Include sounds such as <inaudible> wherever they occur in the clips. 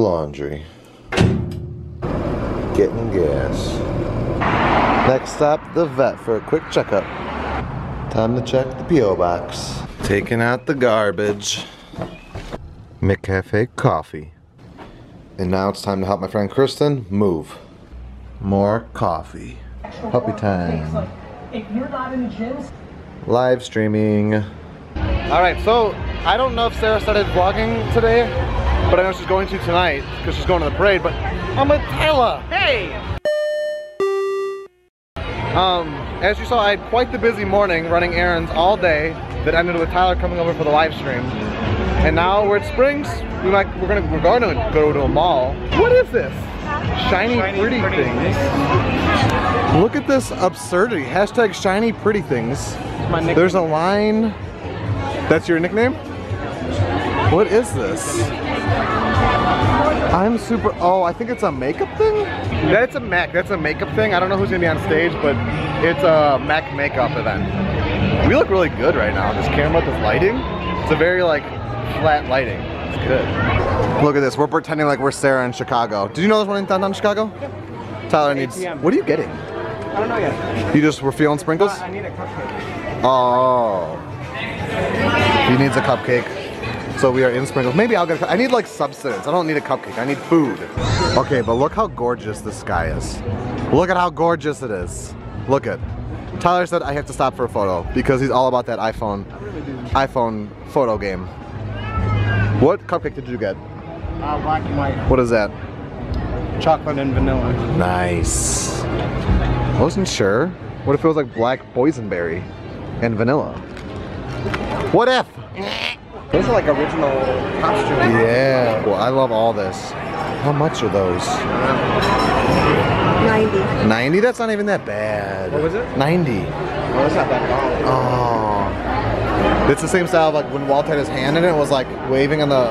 laundry. Getting gas. Next stop, the vet for a quick checkup. Time to check the P.O. box. Taking out the garbage. McCafe coffee. And now it's time to help my friend Kristen move. More coffee. Puppy time. If you're not in the gyms, Live streaming. All right, so I don't know if Sarah started vlogging today, but I know she's going to tonight because she's going to the parade. But I'm with Tyler. Hey. Um, as you saw, I had quite the busy morning running errands all day that ended with Tyler coming over for the live stream. And now we're at Springs. We might, we're gonna, we're going to go to a mall. What is this? Shiny, pretty, things. Look at this absurdity. Hashtag shiny pretty things. There's a line. That's your nickname? What is this? I'm super, oh, I think it's a makeup thing? That's a Mac, that's a makeup thing. I don't know who's gonna be on stage, but it's a Mac makeup event. We look really good right now. This camera, this lighting, it's a very like flat lighting. It's good. Look at this, we're pretending like we're Sarah in Chicago. Did you know there's one in downtown Chicago? Tyler needs, what are you getting? I don't know yet. You just were feeling sprinkles? Uh, I need a cupcake. Oh. He needs a cupcake. So we are in Sprinkles. Maybe I'll get a, I need like substance. I don't need a cupcake. I need food. Okay, but look how gorgeous the sky is. Look at how gorgeous it is. Look at. Tyler said I have to stop for a photo because he's all about that iPhone iPhone photo game. What cupcake did you get? Uh, black and white. What is that? Chocolate and vanilla. Nice. I wasn't sure. What if it was like black boysenberry and vanilla? What if? Those are like original costumes. Yeah. Well, I love all this. How much are those? 90. 90? That's not even that bad. What was it? 90. Oh, that's not that bad. Oh. It's the same style of like when Walt had his hand in it, it was like waving on the.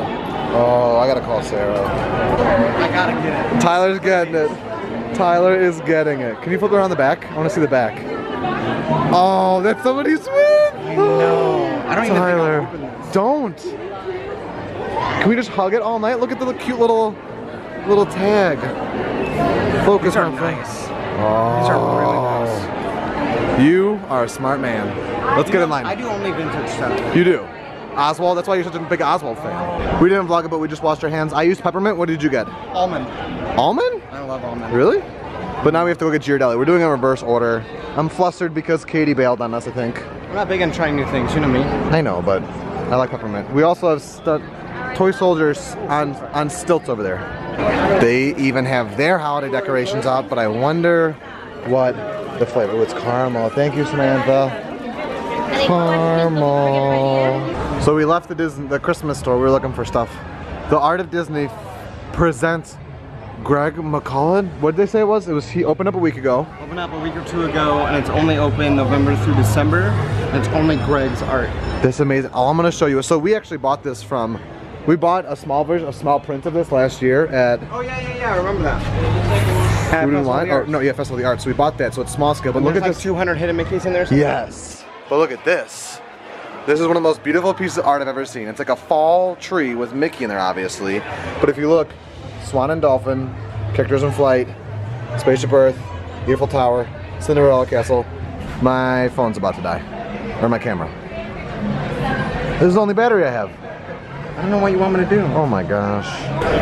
Oh, I gotta call Sarah. I gotta get it. Tyler's getting it. Tyler is getting it. Can you flip it around the back? I wanna see the back. Oh, that's somebody's win! I know. I don't even think Tyler, I'll don't. Can we just hug it all night? Look at the cute little little tag. Focus These are on nice. Oh. These are really oh. nice. You are a smart man. Let's get in line. I do only vintage stuff. You do. Oswald, that's why you're such a big Oswald fan. We didn't vlog it, but we just washed our hands. I used peppermint. What did you get? Almond. Almond? I love almond. Really? But now we have to go get Ghirardelli. We're doing a reverse order. I'm flustered because Katie bailed on us, I think. I'm not big on trying new things, you know me. I know, but I like peppermint. We also have toy soldiers on, on stilts over there. They even have their holiday decorations out, but I wonder what the flavor. Oh, it's caramel. Thank you, Samantha. Caramel. So we left the Disney, the Christmas store. We were looking for stuff. The Art of Disney presents Greg McCullough. What did they say it was? It was he opened up a week ago. Opened up a week or two ago, and it's only open November through December. It's only Greg's art. This is amazing. All I'm gonna show you. So we actually bought this from. We bought a small version, a small print of this last year at Oh yeah, yeah, yeah. I remember that. At Food and Wine. Or no, yeah, Festival of the Arts. So we bought that. So it's small scale. But And look at like this. 200 hidden Mickeys in there. or? Yes. But look at this. This is one of the most beautiful pieces of art I've ever seen. It's like a fall tree with Mickey in there, obviously. But if you look, Swan and Dolphin, Characters in Flight, Spaceship Earth, Beautiful Tower, Cinderella Castle. My phone's about to die. Or my camera. This is the only battery I have. I don't know what you want me to do. Oh my gosh.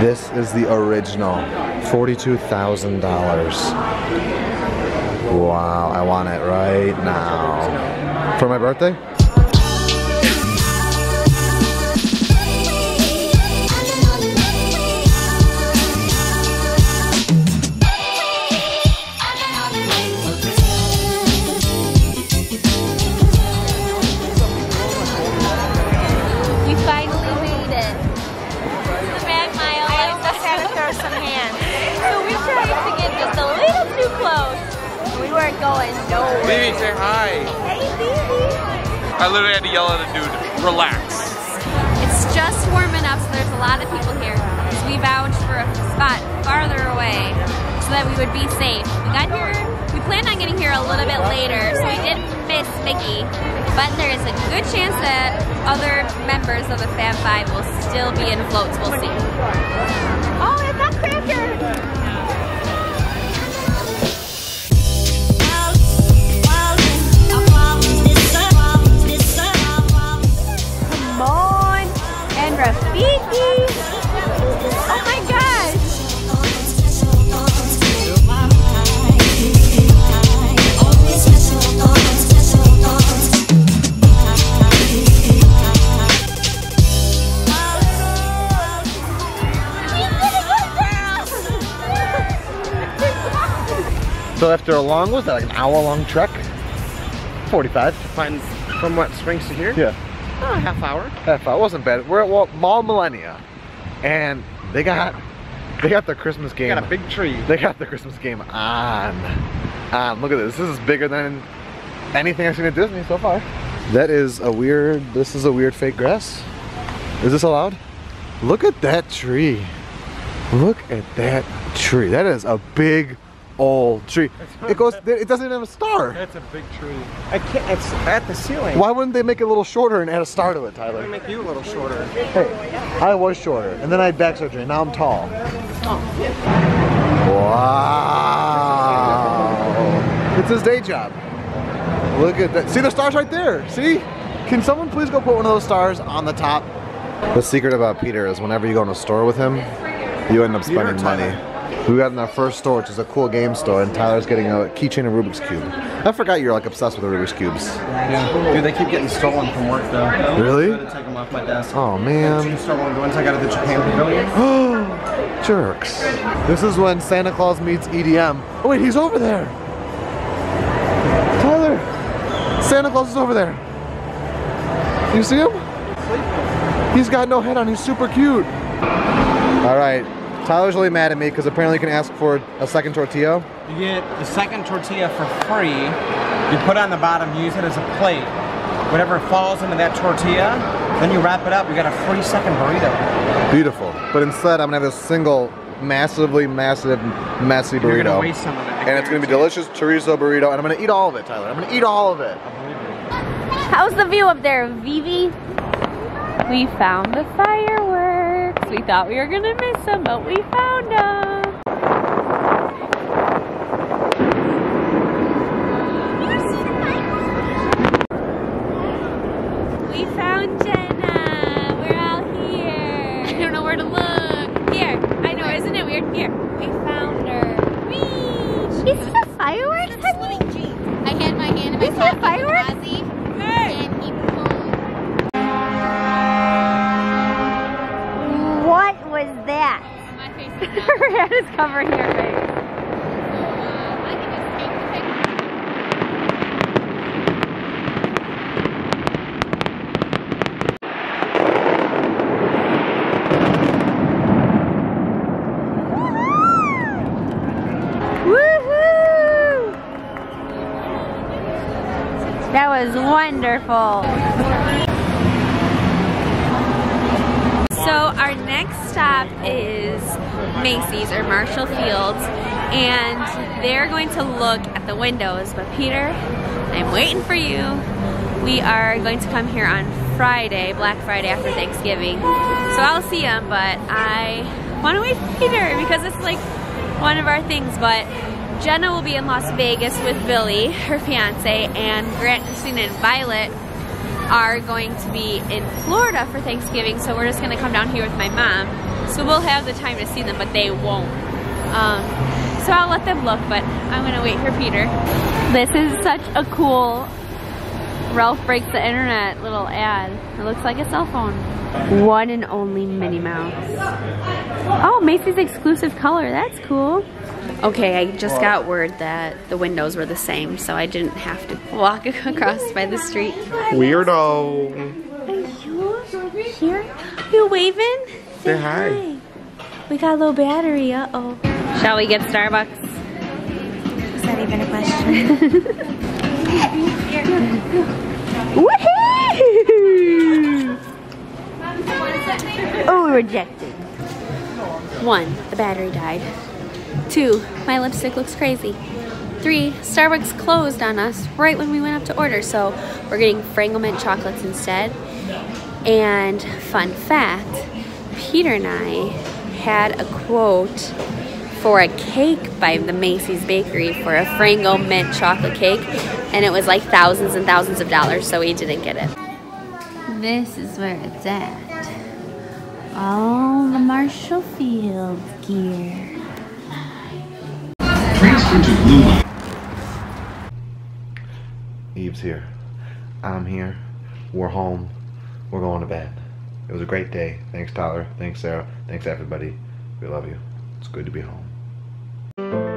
This is the original. $42,000. Wow, I want it right now. For my birthday? Going nowhere. Baby, say hi. Hey, baby. I literally had to yell at a dude, relax. It's just warming up, so there's a lot of people here. So we vouched for a spot farther away so that we would be safe. We got here, we planned on getting here a little bit later, so we did miss Mickey. But there is a good chance that other members of the Fab Five will still be in floats. We'll see. Oh, Nutcracker! Come Rafiki! Oh my gosh! So after a long, was that like an hour long trek? 45. Fine. From what springs to here? Yeah. Oh, a half hour. Half hour. wasn't bad. We're at Wal- Mall Millenia. And they got they got the Christmas game. They got a big tree. They got the Christmas game on. On. Look at this. This is bigger than anything I've seen at Disney so far. That is a weird, this is a weird fake grass. Is this allowed? Look at that tree. Look at that tree. That is a big old tree. It goes, it doesn't even have a star. That's a big tree. I can't. It's at the ceiling. Why wouldn't they make it a little shorter and add a star to it, Tyler? Let me make you a little shorter. Hey, I was shorter, and then I had back surgery, and now I'm tall. Wow. It's his day job. Look at that. See the stars right there. See? Can someone please go put one of those stars on the top? The secret about Peter is whenever you go in a store with him, you end up Peter or spending Tyler? money. We got in our first store, which is a cool game store, and Tyler's getting a keychain of Rubik's Cube. I forgot you're like obsessed with the Rubik's Cubes. Yeah. Dude, they keep getting stolen from work though. Really? I to take them off my desk. Oh man. Two stole one of the ones I got at the Japan Pavilion. <gasps> Jerks. This is when Santa Claus meets EDM. Oh wait, he's over there. Tyler, Santa Claus is over there. You see him? He's got no head on, he's super cute. All right, Tyler's really mad at me because apparently you can ask for a second tortilla. You get the second tortilla for free. You put it on the bottom, you use it as a plate. Whatever falls into that tortilla, then you wrap it up. You got a free second burrito. Beautiful. But instead, I'm gonna have a single, massively massive, messy burrito. You're gonna waste some of it. I and it's gonna be delicious chorizo burrito, and I'm gonna eat all of it, Tyler. I'm gonna eat all of it. How's the view up there, Vivi? We found the fireworks. We thought we were gonna miss them, but we found them. We found Jenna. We're all here. I don't know where to look. Here. I know, isn't it weird? Here. We found her. Whee! Is this a fireworks? I had my hand in my Is there pocket fireworks? Is covering your face. That was wonderful. So our next stop is Macy's or Marshall Fields and they're going to look at the windows. But Peter, I'm waiting for you. We are going to come here on Friday, Black Friday after Thanksgiving. So I'll see him, but I want to wait for Peter because it's like one of our things. But Jenna will be in Las Vegas with Billy, her fiance, and Grant, Christina, and Violet are going to be in Florida for Thanksgiving, so we're just to come down here with my mom. So we'll have the time to see them, but they won't. Um, so I'll let them look, but I'm to wait for Peter. This is such a cool Ralph Breaks the Internet little ad. It looks like a cell phone. One and only Minnie Mouse. Oh, Macy's exclusive color. That's cool. Okay, I just got word that the windows were the same, so I didn't have to walk <laughs> across by the street. Weirdo. Are you here? You waving? Say hi. We got a low battery, uh-oh. Shall we get Starbucks? Is that even a question? <laughs> Woohoo! Oh, rejected. One, the battery died. Two, my lipstick looks crazy. Three, Starbucks closed on us right when we went up to order, so we're getting Frango mint chocolates instead. And fun fact, Peter and I had a quote for a cake by the Macy's Bakery for a Frango mint chocolate cake, and it was like thousands and thousands of dollars, so we didn't get it. This is where it's at. All the Marshall Fields gear. Eve's here. I'm here. We're home. We're going to bed. It was a great day. Thanks, Tyler. Thanks, Sarah. Thanks, everybody. We love you. It's good to be home.